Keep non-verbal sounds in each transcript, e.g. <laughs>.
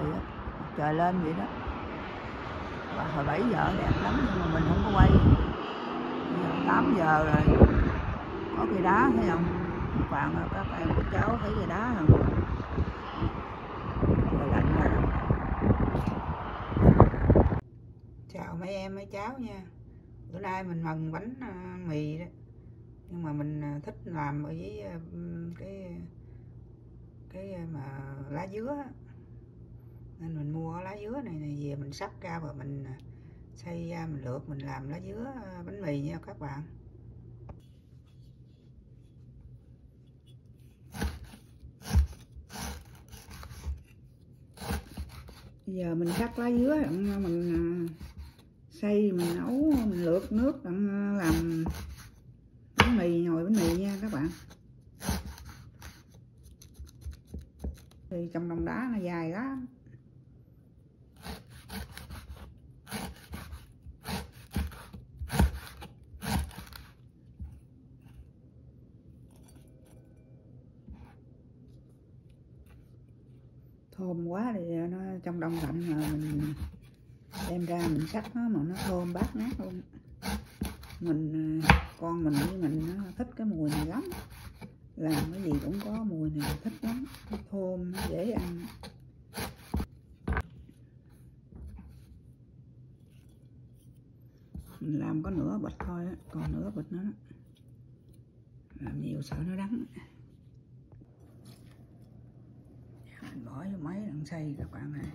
trời trời lên vậy đó. Và hồi 7 giờ đẹp lắm, nhưng mà mình không có quay. Giờ 8 giờ rồi, có cây đá, thấy không? Các bạn các em các cháu thấy cây đá không? Trời lạnh rồi chào mấy em, mấy cháu nha. Bữa nay mình mần bánh ờ, mì đó. Nhưng mà mình ờ, thích làm với ờ, cái cái mà lá dứa á nên mình mua lá dứa này này về mình sắc ra và mình à, xay ra, mình lượt, mình làm lá dứa à, bánh mì nha các bạn. Giờ mình cắt lá dứa à, mình xay mình nấu, mình lượt nước làm bánh mì nhồi bánh mì nha các bạn. Thì trong đồng đá nó dài lắm. Thơm quá thì nó trong đông lạnh mà mình đem ra mình sắc nó mà nó thơm bát ngát luôn. Mình à, con mình với mình nó thích cái mùi này lắm. Làm cái gì cũng có mùi này thích lắm, nó thơm, nó dễ ăn. Mình làm có nửa bịch thôi còn nửa bịch nữa làm nhiều sợ nó đắng mình bỏ vô máy đang xay các bạn này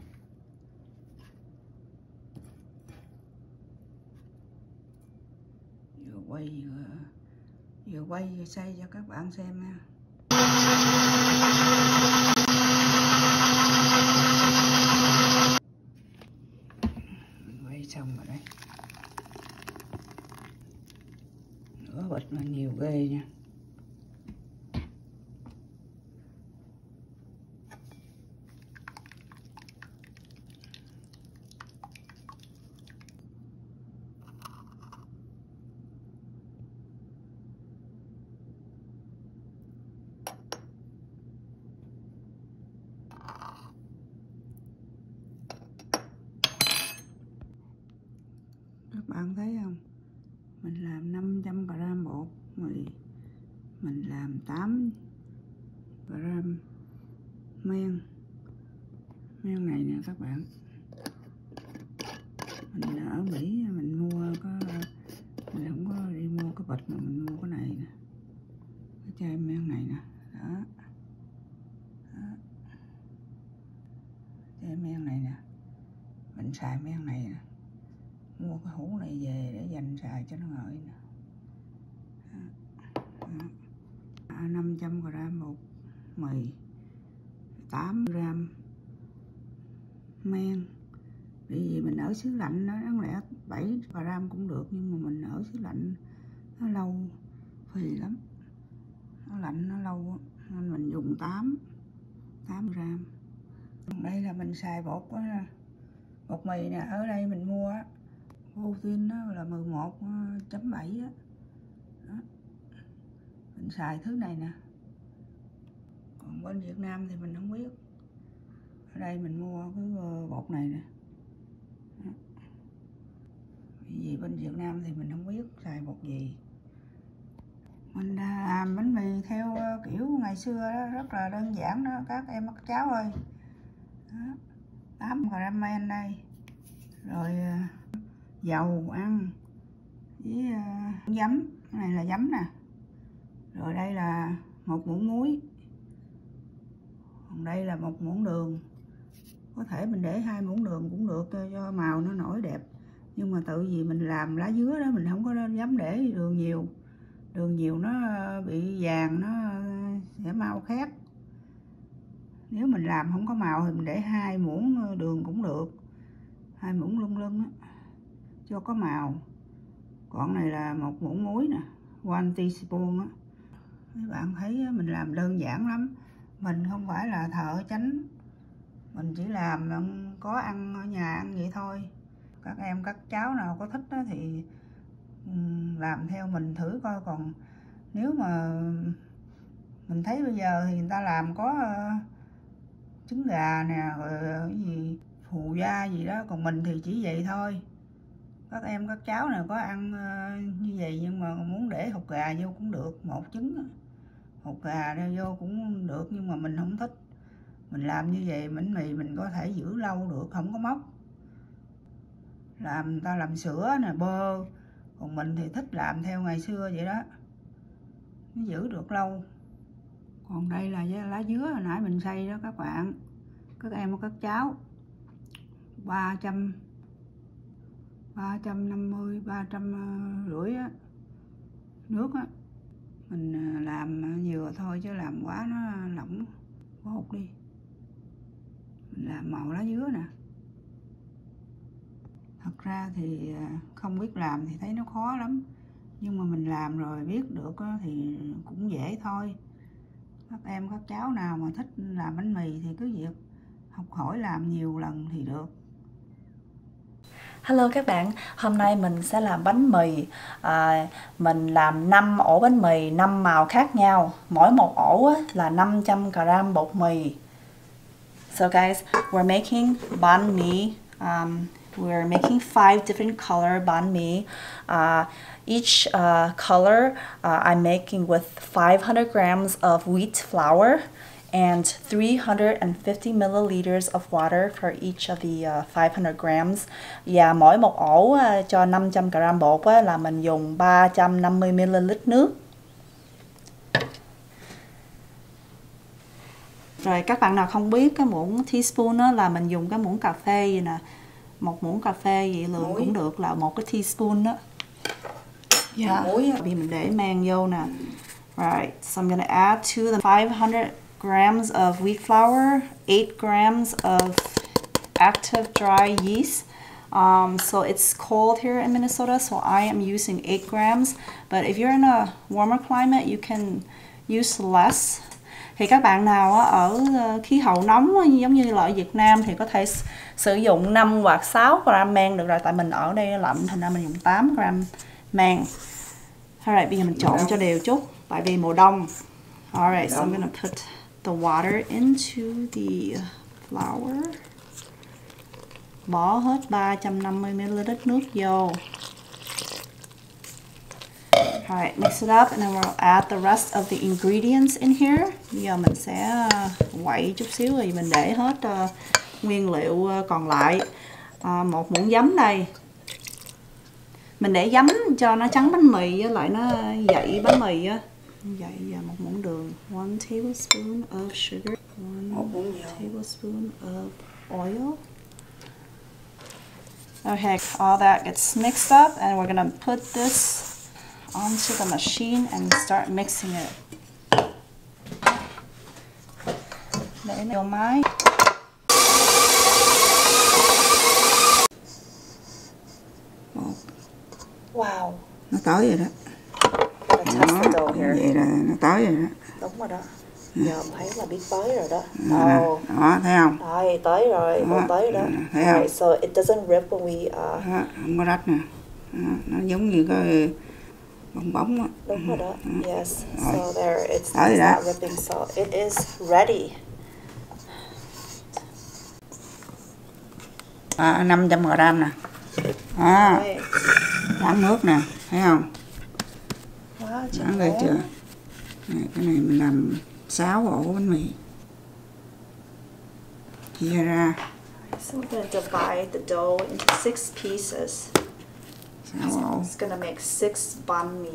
vừa quay vừa vừa quay vừa xay cho các bạn xem nha. Quay xong rồi đấy. Nửa bịch là nhiều ghê nha. Ăn bạn thấy không? Mình làm 500 gram bột mì mình làm 8 gram men men này nè các bạn mình ở Mỹ mình mua có mình không có đi mua cái bịch mà mình mua cái này nè cái chai men này nè đó, đó. chai men này nè mình xài men này nè mua cái hũ này về để dành xài cho nó ngợi nè à, 500 gram bột mì 8 gram men vì mình ở xứ lạnh nó đáng lẽ 7 gram cũng được nhưng mà mình ở xứ lạnh nó lâu phì lắm. Nó lạnh nó lâu nên mình dùng 8 8 gram. Đây là mình xài bột đó, bột mì nè ở đây mình mua vô tin đó là 11.7 ờ, á. Mình xài thứ này nè. Còn bên Việt Nam thì mình không biết. Ở đây mình mua cái ờ, bột này nè vì bên Việt Nam thì mình không biết xài bột gì. Mình à, làm bánh mì theo ờ, kiểu ngày xưa đó rất là đơn giản đó các em các cháu ơi đó. 8 gram men đây rồi ờ, dầu ăn với uh, giấm cái này là giấm nè. Rồi đây là một muỗng muối. Còn đây là một muỗng đường. Có thể mình để hai muỗng đường cũng được cho, cho màu nó nổi đẹp nhưng mà tự vì mình làm lá dứa đó, mình không có dám để đường nhiều. Đường nhiều nó ờ, bị vàng, nó ờ, sẽ mau khét nếu mình làm không có màu thì mình để hai muỗng ờ, đường cũng được. Hai muỗng lưng lưng á, cho có màu. Còn này là một muỗng muối nè, one teaspoon á. Các bạn thấy mình làm đơn giản lắm. Mình không phải là thợ chánh. Mình chỉ làm có ăn ở nhà ăn vậy thôi các em, các cháu nào có thích đó thì làm theo mình thử coi. Còn nếu mà mình thấy bây giờ thì người ta làm có trứng gà nè, rồi ờ, cái gì, phù gia gì đó, còn mình thì chỉ vậy thôi. Các em, các cháu nào có ăn như vậy nhưng mà muốn để hột gà vô cũng được, một trứng hột gà đeo vô cũng được nhưng mà mình không thích. Mình làm như vậy bánh mì mình có thể giữ lâu được, không có mốc làm ta làm sữa nè, bơ. Còn mình thì thích làm theo ngày xưa vậy đó. Nó giữ được lâu. Còn đây là lá dứa hồi nãy mình xay đó các bạn. Các em các cháu. 300 350 300 rưỡi á. Nước á. Mình à, làm vừa thôi chứ làm quá nó lỏng bột đi. Mình làm màu lá dứa nè ra thì à, không biết làm thì thấy nó khó lắm. Nhưng mà mình làm rồi biết được thì cũng dễ thôi. Các em các cháu nào mà thích làm bánh mì thì cứ việc học hỏi làm nhiều lần thì được. Hello các bạn, hôm nay mình sẽ làm bánh mì. À, Mình làm 5 ổ bánh mì, 5 màu khác nhau. Mỗi một ổ là 500g bột mì. So guys, we're making banh mì. um, We're making five different color banh mi. Uh, Each uh, color uh, I'm making with 500 grams of wheat flour and 350 milliliters of water for each of the uh, 500 grams. Và mỗi một ổ uh, cho 500 gram bột uh, là mình dùng 350 ml nước. Rồi các bạn nào không biết cái muỗng teaspoon đó là mình dùng cái muỗng cà phê vậy nè? Một muỗng cà phê vậy lượng cũng được là một cái teaspoon đó dạ muối vì mình để mang vô nè right so I'm gonna add to the 500 grams of wheat flour, 8 grams of active dry yeast. Um, so it's cold here in Minnesota, so I am using 8 grams. But if you're in a warmer climate, you can use less. Thì các bạn nào ở ờ, khí hậu nóng giống như là ở Việt Nam thì có thể sử dụng 5 hoặc 6 gram men được rồi. Tại mình ở đây lạnh thành ra mình dùng 8 gram men. Alright, bây giờ mình trộn cho đều chút. Tại vì mùa đông. Alright, so I'm gonna put the water into the flour bỏ hết 350ml nước vô Alright, mix it up and then we'll add the rest of the ingredients in here. Bây giờ mình sẽ quậy chút xíu rồi mình để hết uh, nguyên liệu uh, còn lại. Uh, một muỗng giấm đây. Mình để giấm cho nó trắng bánh mì với lại nó dậy bánh mì á. Vậy và một muỗng đường. One tablespoon of sugar. One tablespoon of oil. Okay all that gets mixed up and we're gonna put this onto the machine and start mixing it. Để vô máy Wow. Nó tới rồi đó. đó vậy là nó tới rồi đó. Đúng rồi đó. Giờ thấy là biết tới rồi đó. Đó, đó thấy không? Rồi tới rồi đó. tới đó. thấy không? Right, so it doesn't rip when we uh... đó, không có rách nè. Nó giống như cái bong bóng á. Đúng rồi đó. Yes. Rồi. so there it's, tới it's not ripping so it is ready. À, 500 gram nè. À, ráng nước nè thấy không? Đó, đây chưa? Này, cái này mình làm 6 ổ bánh mì. Chia ra. So we're going to divide the dough into six pieces. 6 ổ. It's going to make six banh mi.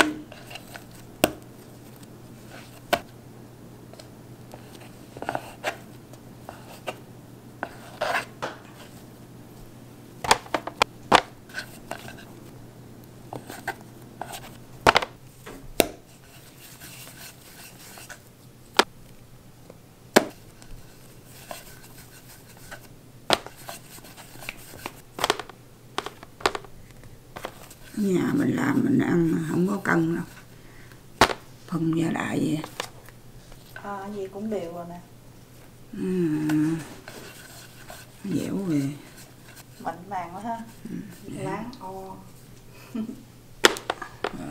all.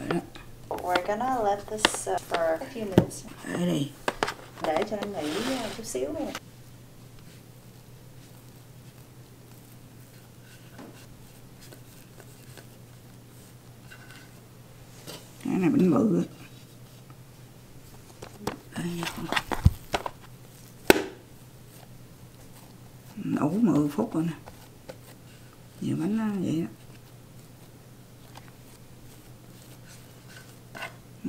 Đó. We're gonna let this uh, for a few minutes. Để đi. Để cho nó nghỉ ờ, chút xíu này. cái này bánh bự ủ 10 phút rồi nè nhiều bánh nó vậy đó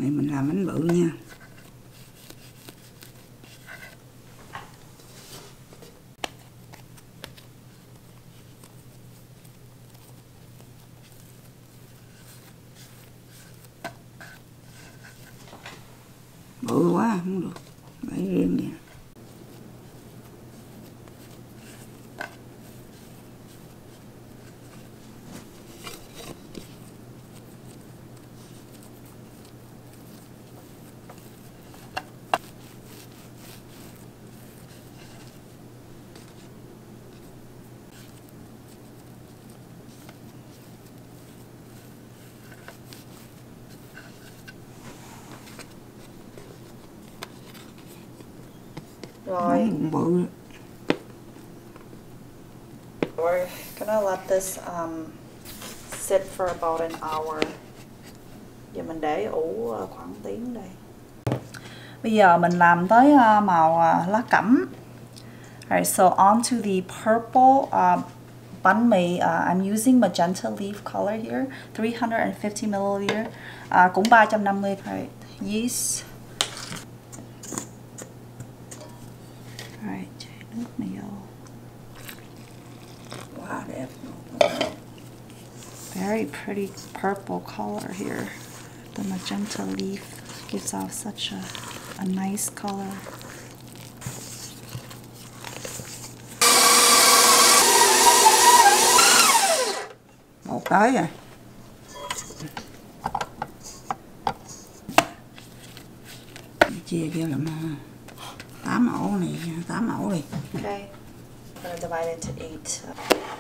này mình làm bánh bự nha bự quá không được để riêng vậy rồi. bự We're gonna let this um, sit for about an hour. Giờ mình để ủ uh, khoảng tiếng đây. Bây giờ mình làm tới uh, màu uh, lá cẩm. Alright, so on to the purple uh, bánh mì. Uh, I'm using magenta leaf color here, 350 milliliter. Uh, cũng 350. Right, yeast. Very pretty purple color here. The magenta leaf gives off such a, a nice color. rồi chia tám ổ này tám ổ đi Okay. I'm gonna divide it into eight.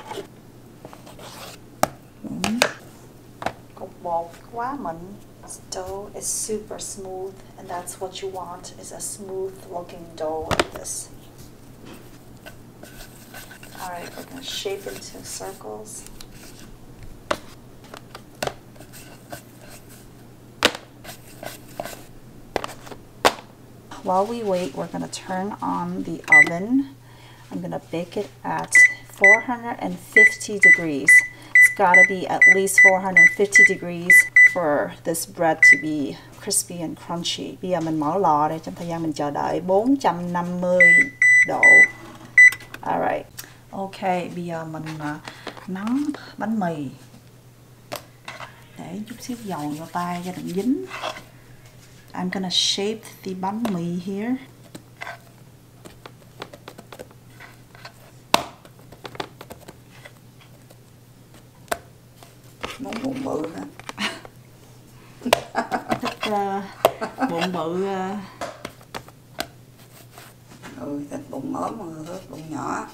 Mịn. Dough is super smooth, and that's what you want is a smooth looking dough like this. Alright, we're gonna shape into circles. While we wait, we're gonna turn on the oven. I'm gonna bake it at 450 degrees. Got to be at least 450 degrees for this bread to be crispy and crunchy. Bây giờ mình mở lò đây trong thời gian mình chờ đợi 450 độ. Alright. Ok, bây giờ mình à, nắng bánh mì. Để chút xíu dầu vào tay cho đừng dính. I'm gonna shape the bánh mì here. muốn bụng bự hả Thích uh, bụng bự ừ ờ, thịt bụng ốm mà thịt bụng nhỏ.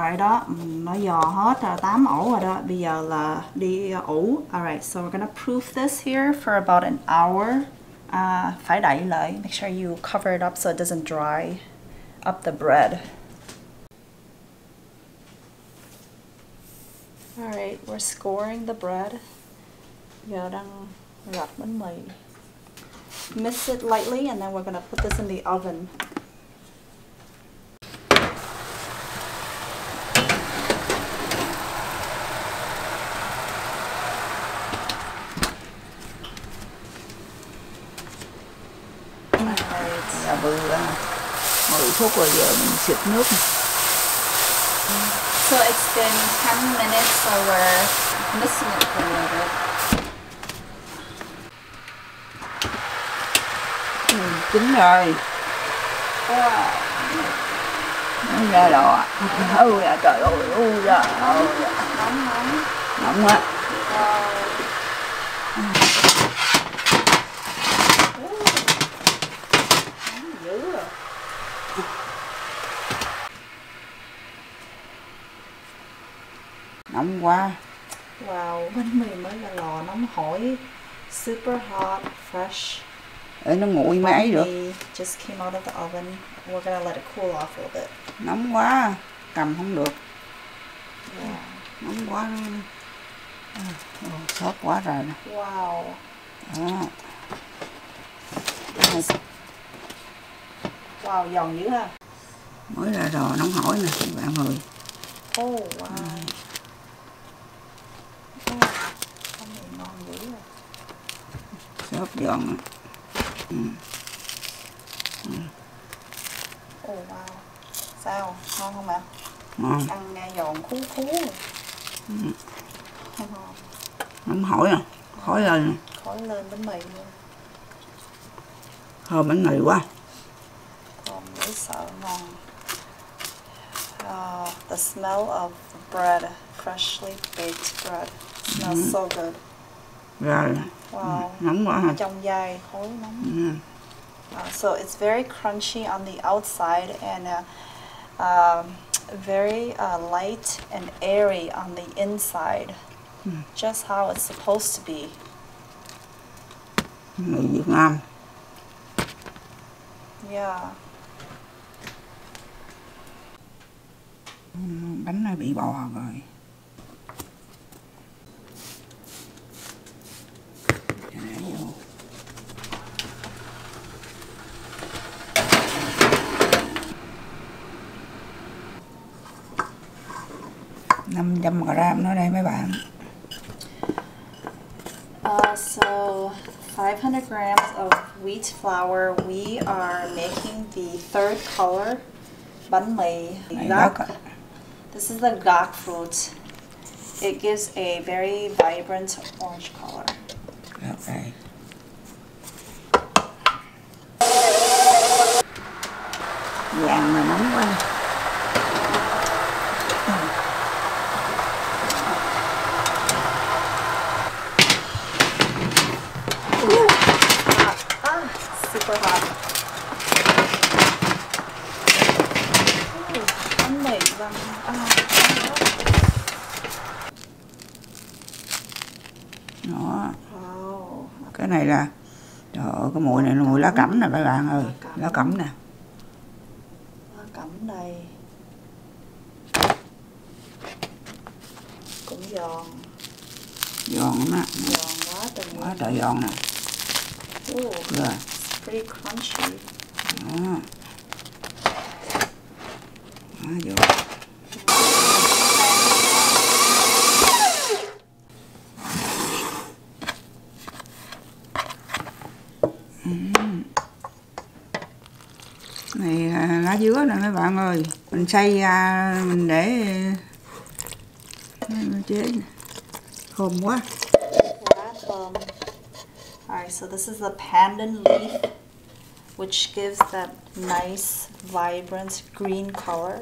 Rồi đó, nó dò hết rồi, 8 ổ rồi đó. Bây giờ là đi ủ. Alright, so we're gonna proof this here for about an hour. À, phải đậy lại, make sure you cover it up so it doesn't dry up the bread. Alright, we're scoring the bread. Giờ đang gọt bánh mì. Mix it lightly and then we're gonna put this in the oven. 10 phút rồi giờ mình xịt nước So it's been 10 minutes, so we're missing it for a little bit. ừ, chín rồi Wow. nó ra đỏ ôi dạ trời ơi ôi ôi dạ Nóng nóng. nóng quá Wow. Quá. Wow, bánh mì mới ra lò nóng hổi Super hot, fresh. Để nó nguội ấy được. just came out of the oven. We're gonna let it cool off a little bit. Nóng quá cầm không được. Yeah. nóng quá. À, ồ, sốt quá rồi nè. Wow. Đó. Wow, giòn dữ ha. Mới ra đồ nóng hổi nè các bạn ơi. Oh, wow. Oh, Bánh mì ngon dữ rồi sốt giòn á. Oh, wow. Sao, ngon không ạ? ngon. Ăn nghe giòn khú khú. Ngon. Không? hổi à? Khói lên. Nè. khói lên bánh mì luôn. Thơm bánh mì quá. Còn dễ sợ ngon. Ah, the smell of bread freshly baked bread smells so good. Rồi. Wow. Nóng quá hả? Trong dai khói nóng. Uh, so it's very crunchy on the outside and uh, um, very uh, light and airy on the inside. Just how it's supposed to be. Người Việt Nam. Yeah. Bánh nó bị bò rồi Vô. năm trăm gram nữa đây mấy bạn Uh, so 500 grams of wheat flour. We are making the third color bánh mì. Này Gak. đất á. This is the gak fruit. It gives a very vibrant orange color. Ok vàng mà nóng quá Ah, super hot. Ooh, bánh mì vàng. Ah, đó wow. cái này là trời ơi cái mùi này là lá các bạn ơi lá cẩm nè. Hoa cẩm đây. Cũng giòn. Giòn lắm á. Giòn quá từng quá trời giòn nè. Ooh, pretty crunchy lá dứa nè mấy bạn ơi. Mình xay ra mình để mình chế. Quá. Alright so this is the pandan leaf which gives that nice vibrant green color.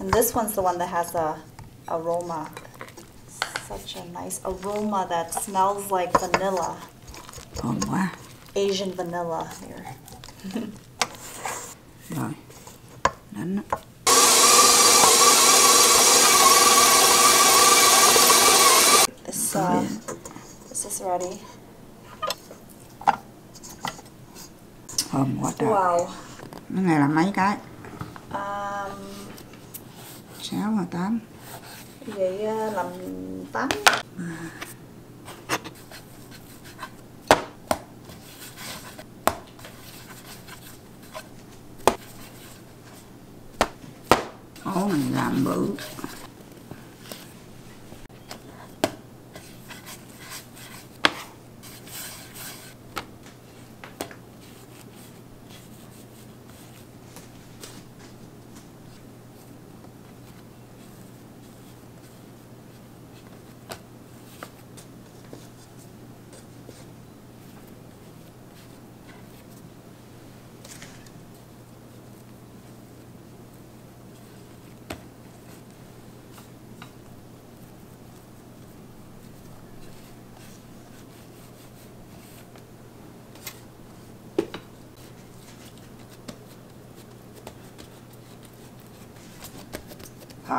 And this one's the one that has a aroma such a nice aroma that smells like vanilla. Thơm quá. Asian vanilla here <laughs> đánh á. This uh, this is ready. thơm quá trời Wow. cái này là mấy cái Um, sáu hoặc tám vậy uh, làm tám. ố này làm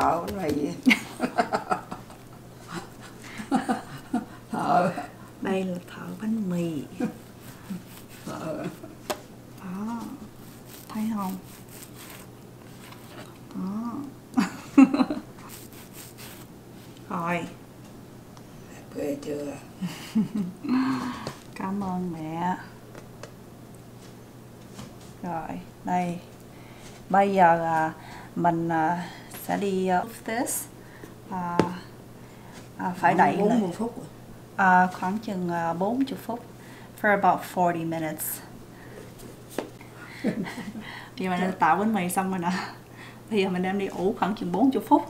thở này thở. Đây là thở bánh mì. Thở. Đó. Thấy không? Đó. Rồi. Quê chưa? <laughs> Cảm ơn mẹ. Rồi đây. Bây giờ à, mình à, sẽ đi uh, this à, à, phải đẩy lên 40 phút à, khoảng chừng uh, 40 phút for about 40 minutes. <laughs> Bây giờ mình đã tạo bánh mì xong rồi nè. Bây giờ mình đem đi ủ khoảng chừng 40 phút.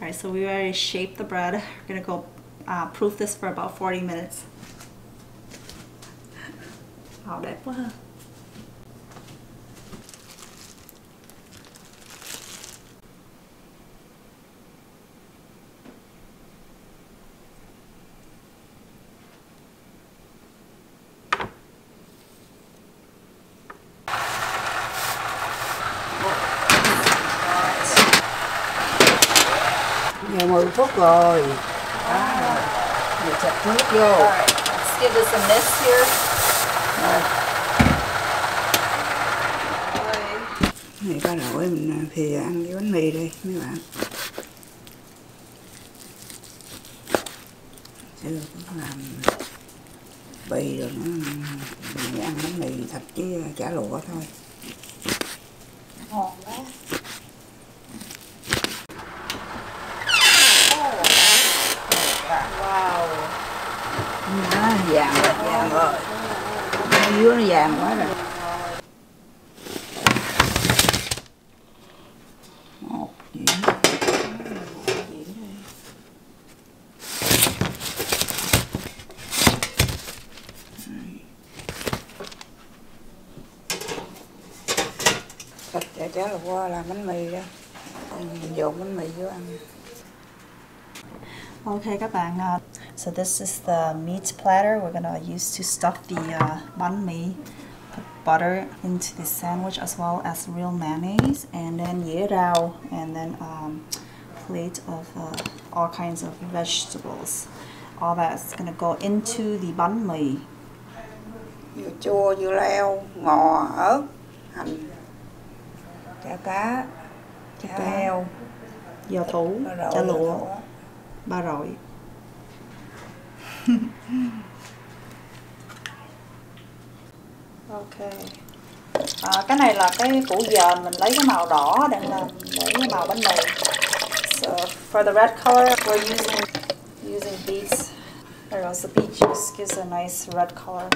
Alright, so we already shaped the bread. We're gonna go uh, proof this for about 40 minutes. Màu đẹp quá ha. 10 phút rồi. Giờ sạch nước vô. Let's give this a miss here. Này có nổi mình thì ăn với bánh mì đây mấy bạn. Chưa cũng làm bì rồi nó mình ăn bánh mì thịt với chả lụa thôi. Ngon quá. Wow. Đó, vàng rồi, vàng rồi. Ở dưới nó vàng quá rồi. Một dĩa. Thịt chả chả là qua làm bánh mì đó. Mình dồn bánh mì vô ăn. Ok các bạn, à, so this is the meat platter we're gonna use to stuff the uh, banh mi. Put butter into the sandwich as well as real mayonnaise and then dĩa rau and then um, plate of uh, all kinds of vegetables. All that's gonna go into the banh mi. vừa chua vừa leo ngò ớt hành chả cá chả heo thủ, ba chả lụa, ba rọi. <laughs> ok. À, cái này là cái củ dền mình lấy cái màu đỏ để làm để cái màu bánh mì. So for the red color we're using using beets there goes the beet juice gives a nice red color.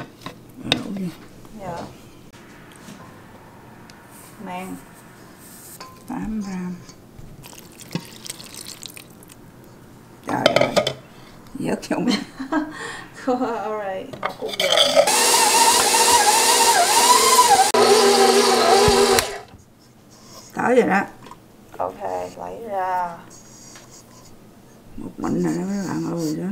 Đi. yeah. Mang. 8 gram trời ơi vớt chung alright một củ dền tới rồi đó. Ok lấy ra. Một mảnh này đó mấy bạn ơi đó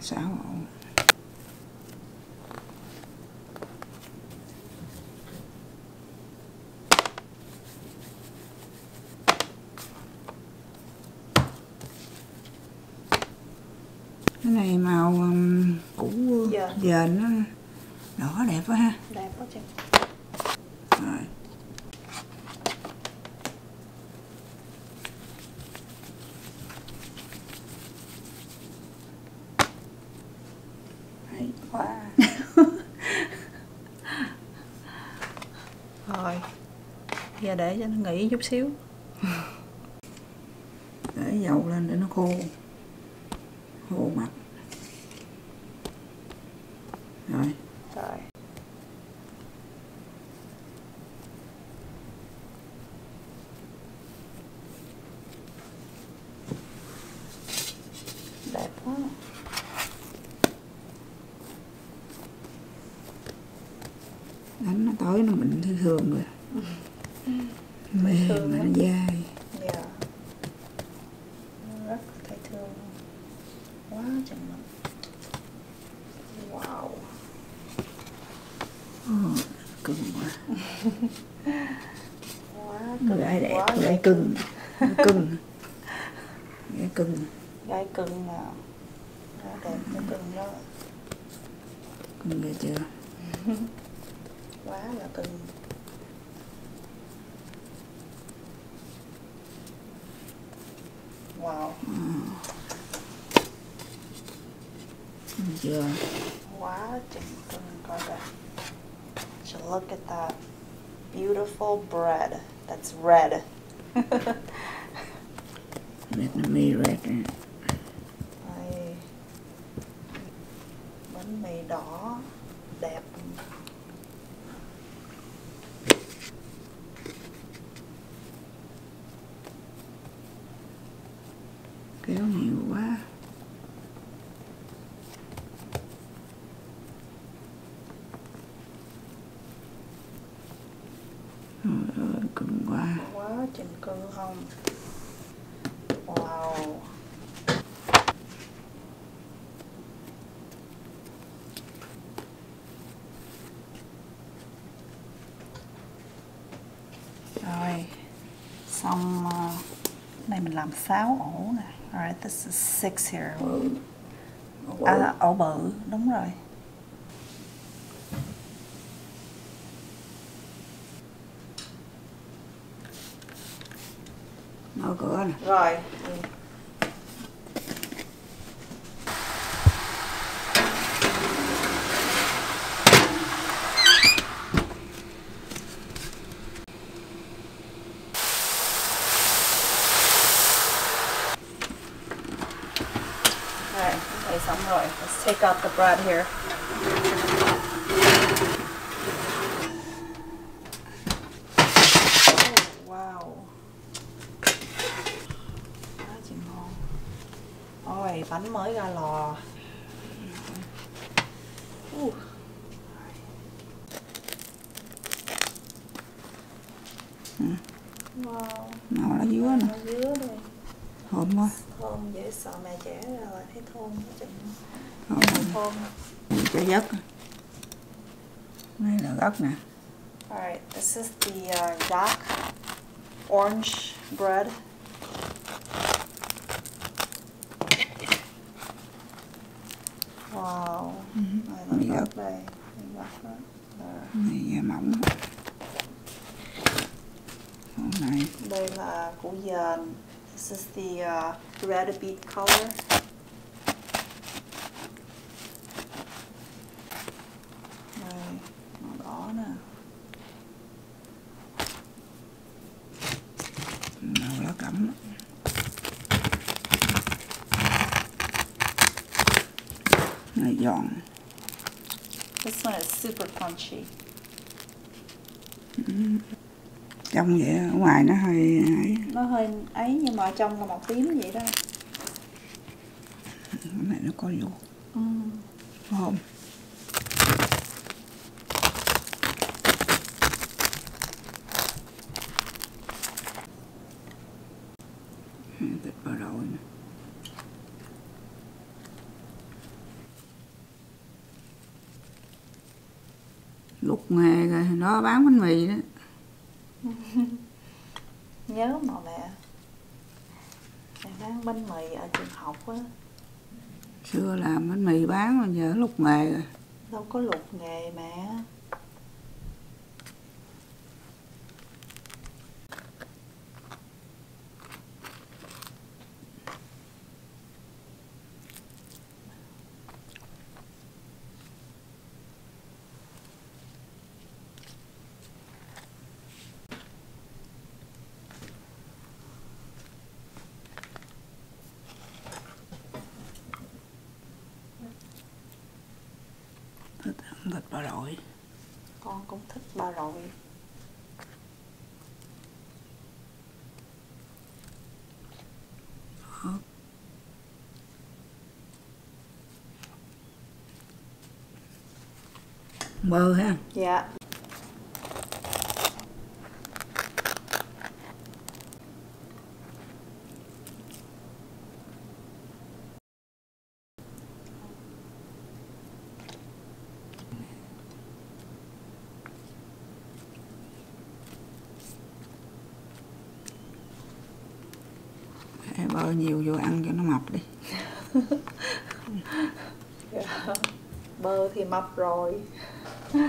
xáo ổ cái này màu um, củ Dền. dền nó đỏ đẹp quá ha. Đẹp quá rồi. Hay quá. <laughs> Rồi. Giờ để cho nó nghỉ chút xíu. <laughs> Để dầu lên để nó khô. Khô mặt rồi. Rồi. Đẹp quá. Đánh nó tối nó mịn thư thường rồi cưng cưng. Gai cưng. Gai cưng nè Quá đẹp cái cưng đó. Cưng ghê chưa? <laughs> Quá là cưng. Wow. Cưng chưa? Quá chừng cưng coi kìa. So look at that beautiful bread. That's red Vietnamese red nè. Đây. bánh mì đỏ đẹp kéo nhiều quá Trời ơi, cưng quá cưng không? Wow. Rồi xong uh, này mình làm 6 ổ nè. Alright this is six here. Ừ. à, ổ bự đúng rồi mở cửa nè rồi Alright, okay, xong rồi. Let's take out the bread here. Oh, wow. Quá chừng ngon. Ôi, bánh mới ra lò. Uh. Wow, nào là dứa nè thơm quá Thơm dễ sợ mẹ trẻ là thấy thơm quá chừng. thơm Thơm. cho giấc đây là gấc nè Alright, this is the uh, yak orange bread. Wow. Này là Mì gấc gấc. đây. Mì gấc đó. There. Này mỏng hôm nay Đây là củ dền. This is the uh, red beet color. Đây, màu đỏ nè. màu lá cẩm này giòn This one is super punchy. Trong vậy ở ngoài nó hơi ấy Nó hơi ấy nhưng mà ở trong là màu tím vậy đó. cái này nó có ruột Ừ. không Ừ, thịt bò đậu nè lục nghề rồi nó bán bánh mì đó nhớ mà mẹ mẹ bán bánh mì ở trường học á xưa làm bánh mì bán mà giờ lục nghề rồi đâu có lục nghề mẹ thịt bò rọi. Con cũng thích ba rọi. Bơ ha. Dạ bơ nhiều vô ăn cho nó mập đi <laughs> dạ. bơ thì mập rồi <laughs>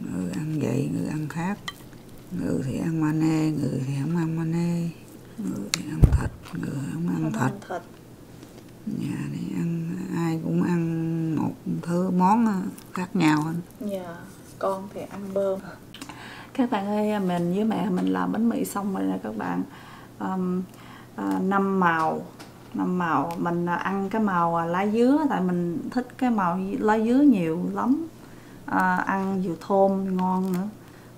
người ăn vậy người ăn khác. Người thì ăn mane người thì không ăn mane người thì ăn thịt người không ăn không thịt thịt nhà này ăn ai cũng ăn một thứ món khác nhau hết. Dạ con thì ăn bơm. Các bạn ơi mình với mẹ mình làm bánh mì xong rồi nè các bạn. Um, uh, năm màu năm màu. Mình ăn cái màu lá dứa tại mình thích cái màu lá dứa nhiều lắm. Uh, ăn nhiều thơm ngon nữa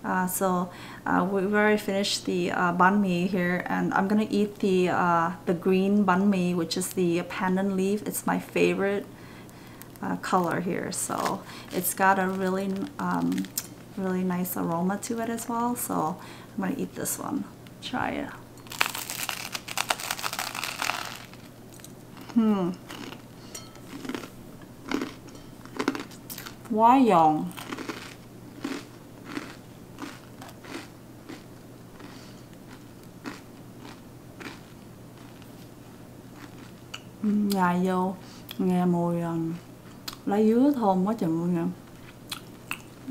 Uh, so uh, we've already finished the uh, banh mi here, and I'm gonna eat the uh, the green banh mi, which is the pandan leaf. It's my favorite uh, color here, so it's got a really um, really nice aroma to it as well. So I'm gonna eat this one. Try it. Hmm. Quá giòn. Nhai vô nghe mùi um, lá dứa thơm quá chừng luôn nha.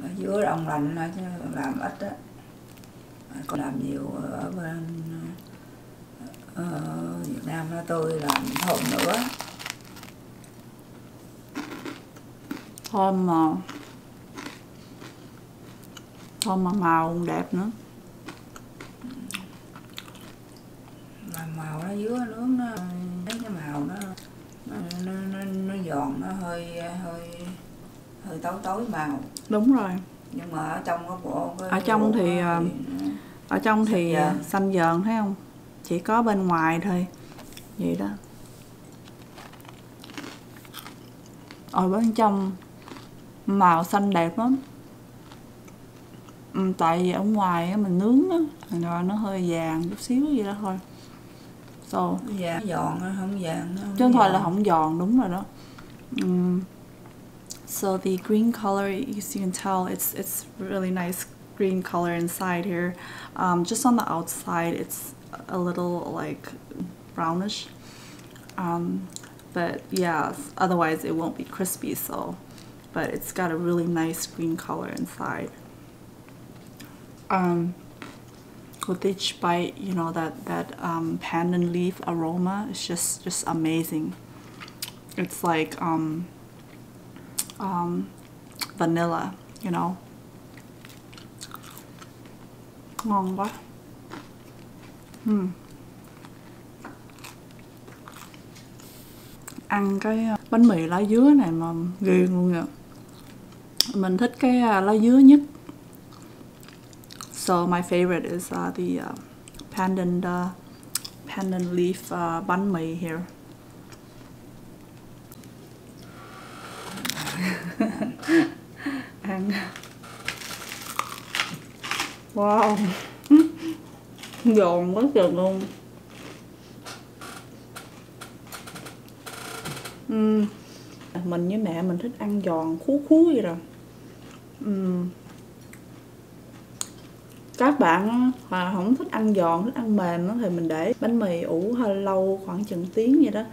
Lá dứa đông lạnh đó chứ làm ít á. Còn làm nhiều ở bên ở Việt Nam nó tươi làm thơm nữa. Thơm mà thơm mà màu cũng đẹp nữa. Làm màu nó dứa nướng nó thấy cái màu nó nó, nó, nó, nó giòn nó hơi hơi hơi tối tối màu. Đúng rồi. Nhưng mà ở trong cái bộ cái ở trong thì, thì ờ, ở trong thì Xanh dờn. xanh dờn thấy không? Chỉ có bên ngoài thôi. Vậy đó. Ở bên trong màu xanh đẹp lắm. Ừ, tại vì ở ngoài á, mình nướng á ra nó hơi vàng chút xíu vậy đó thôi. So vàng giòn nó không vàng nó chứ không phải là không giòn đúng rồi đó um, so the green color as you can tell it's it's really nice green color inside here. Um, just on the outside it's a little like brownish. Um, but yeah otherwise it won't be crispy so but it's got a really nice green color inside. Um, with each bite, you know that that um, pandan leaf aroma is just just amazing. It's like um, um, vanilla, you know. Ngon quá. Hmm. Ăn cái ờ, bánh mì lá dứa này mà ghê luôn nha. Mình thích cái ờ, lá dứa nhất So my favorite is uh, the uh, pandan uh, pandan leaf uh, bánh mì here. Ăn. Wow. Giòn quá trời luôn. Uhm. Mình với mẹ mình thích ăn giòn khú khú vậy rồi. Uhm các bạn mà không thích ăn giòn thích ăn mềm đó, thì mình để bánh mì ủ hơi lâu khoảng chừng tiếng vậy đó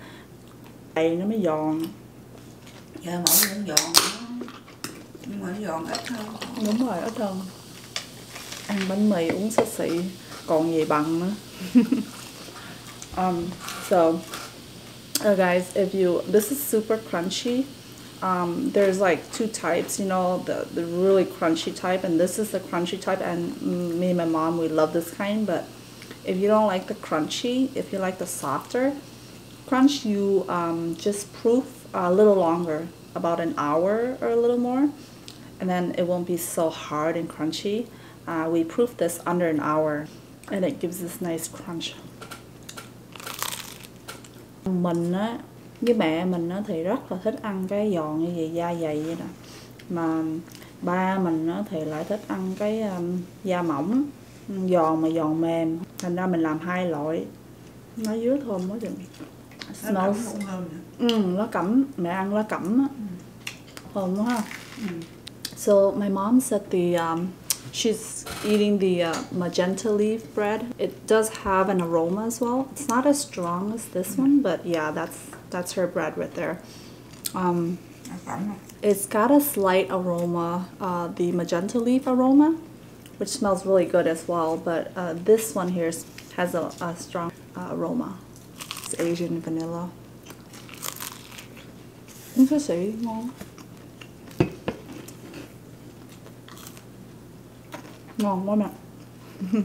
đầy nó mới giòn mẫu cũng giòn nhưng mà giòn ít hơn. Đúng rồi ít hơn. Ăn bánh mì uống xị còn gì bằng nữa. <laughs> Um, so uh, guys if you this is super crunchy. Um, there's like two types, you know, the, the really crunchy type, and this is the crunchy type, and me and my mom, we love this kind, but if you don't like the crunchy, if you like the softer crunch, you um, just proof a little longer, about an hour or a little more, and then it won't be so hard and crunchy. Uh, we proof this under an hour, and it gives this nice crunch. Mình á, với mẹ mình á, thì rất là thích ăn cái giòn như vậy da dày vậy nè mà ba mình nó thì lại thích ăn cái um, da mỏng giòn mà giòn mềm. Thành ra mình làm hai loại. Nó dứa thơm quá chừng nó cũng hơn nữa. ừ lá cẩm mẹ ăn lá cẩm á thơm quá ha Ừ. So my mom said the um, she's eating the uh, magenta leaf bread. It does have an aroma as well. It's not as strong as this one, but yeah, that's that's her bread right there. Um, Nó cẩm không? it's got a slight aroma, uh, the magenta leaf aroma, which smells really good as well. But uh, this one here has a, a strong uh, aroma. It's Asian vanilla. Không có sĩ ngon. Ngon quá mẹ. <laughs>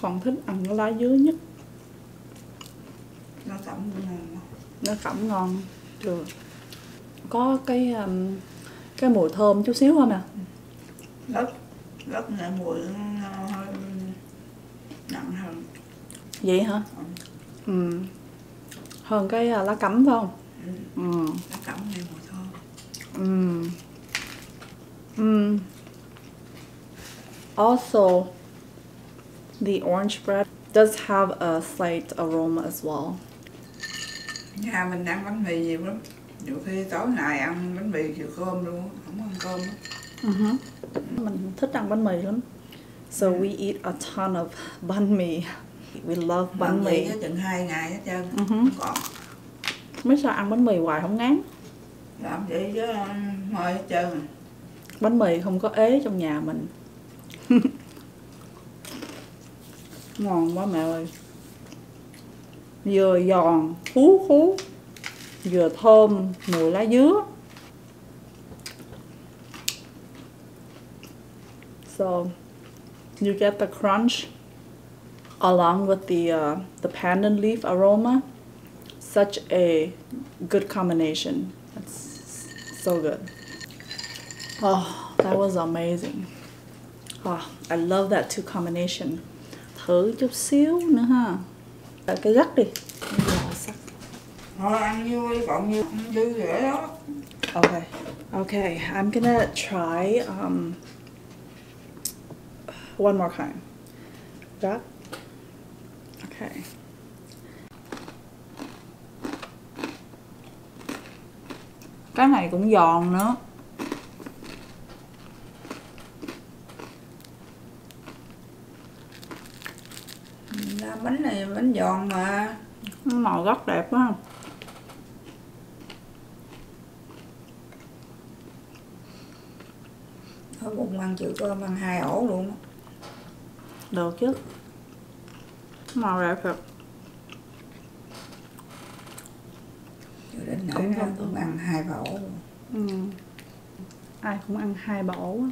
Còn thích ăn cái lá dứa nhất. Nó cẩm ngon mà. nó cẩm ngon được có cái um, cái mùi thơm chút xíu thôi mà Rất rất là mùi nó hơi nặng hơn. Vậy hả ừ hơn cái uh, lá cẩm phải không Ừ. ừ Nó cẩm này mùi thơm. ừ ừ also the orange bread does have a slight aroma as well Nhà mình ăn bánh mì nhiều lắm. Nhiều khi tối ngày ăn bánh mì chiều cơm luôn, không ăn cơm. á. uh mình thích ăn bánh mì lắm so we eat a ton of bánh mì we love bánh mì chứ chừng hai ngày hết trơn. Không còn. Mấy sao ăn bánh mì hoài không ngán Làm vậy chứ mời hết trơn. à. Bánh mì không có ế trong nhà mình <laughs> Ngon quá mẹ ơi Vừa giòn, phú phú Vừa thơm, mùi lá dứa So, you get the crunch along with the uh, the pandan leaf aroma. Such a good combination. That's so good. Oh, that was amazing. Oh, I love that two combination. Thử chút xíu nữa ha. Tại cái gắt đi. Okay. Okay, I'm gonna try um one more time. That. Okay. Cái này cũng giòn nữa. Bánh này bánh giòn mà. Màu rất đẹp quá. Thôi bụng ăn chịu cơm ăn hai ổ luôn. Được chứ. Màu đẹp thật. Chưa đến nỗi Cũng không cũng ăn hai ba ổ luôn. Ừ. Ai cũng ăn hai ba ổ á.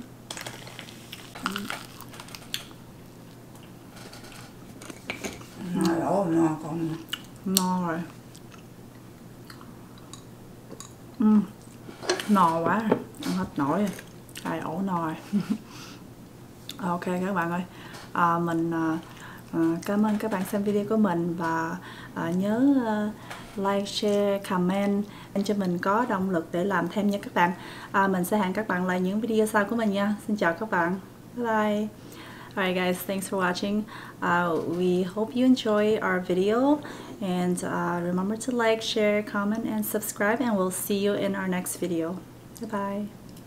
Hai ổ no còn no rồi ừ. no quá ăn hết nổi rồi hai ổ no rồi <laughs> ok các bạn ơi à, mình à, Ờ, cảm ơn các bạn xem video của mình và à, nhớ uh, like share comment để cho mình có động lực để làm thêm nha các bạn. À, mình sẽ hẹn các bạn lại những video sau của mình nha. Xin chào các bạn. Bye bye. Alright guys, thanks for watching. Uh, we hope you enjoy our video. And uh, remember to like, share, comment and subscribe. And we'll see you in our next video. Bye bye.